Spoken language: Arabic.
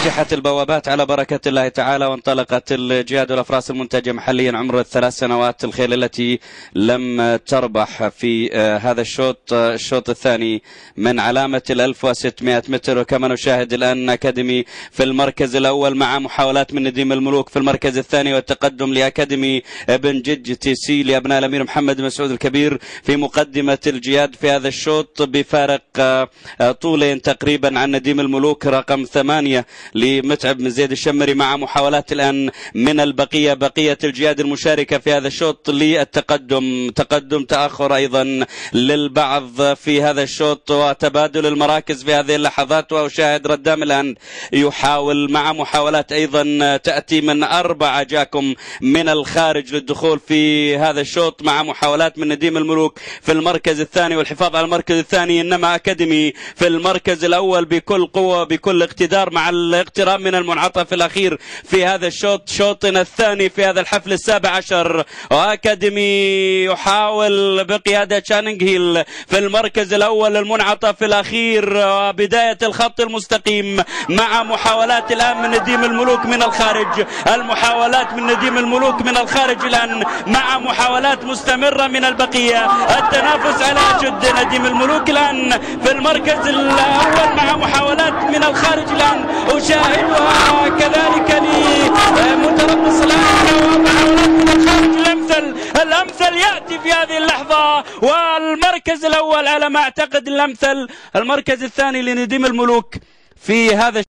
فتحت البوابات على بركة الله تعالى وانطلقت الجهاد والأفراس المنتجة محليا عمر الثلاث سنوات الخيل التي لم تربح في هذا الشوط الشوط الثاني. من علامة ال 1600 متر وكما نشاهد الآن أكاديمي في المركز الأول مع محاولات من نديم الملوك في المركز الثاني والتقدم لأكاديمي ابن جج تي سي لأبناء الأمير محمد مسعود الكبير في مقدمة الجهاد في هذا الشوط بفارق طول تقريبا عن نديم الملوك رقم ثمانية. لمتعب بن زيد الشمري مع محاولات الآن من البقية بقية الجهاد المشاركة في هذا الشوط للتقدم تقدم تأخر أيضا للبعض في هذا الشوط وتبادل المراكز في هذه اللحظات. وأشاهد ردام الآن يحاول مع محاولات أيضا تأتي من أربعة جاكم من الخارج للدخول في هذا الشوط مع محاولات من نديم الملوك في المركز الثاني والحفاظ على المركز الثاني إنما أكاديمي في المركز الأول بكل قوة بكل اقتدار مع الاقتراب من المنعطف الأخير في هذا الشوط شوطنا الثاني في هذا الحفل السابع عشر. وأكاديمي يحاول بقيادة شانينغ هيل في المركز الأول المنعطف الأخير. وبداية الخط المستقيم مع محاولات الآن من نديم الملوك من الخارج. المحاولات من نديم الملوك من الخارج الآن مع محاولات مستمرة من البقية. التنافس على أشد نديم الملوك الآن في المركز الأول مع محاولات من الخارج الآن. أشاهدها كذلك لمتربص ومحاولات من الخارج الأمثل. الأمثل يأتي في هذه اللحظة. والمركز الأول على ما أعتقد الأمثل. المركز الثاني لنديم الملوك في هذا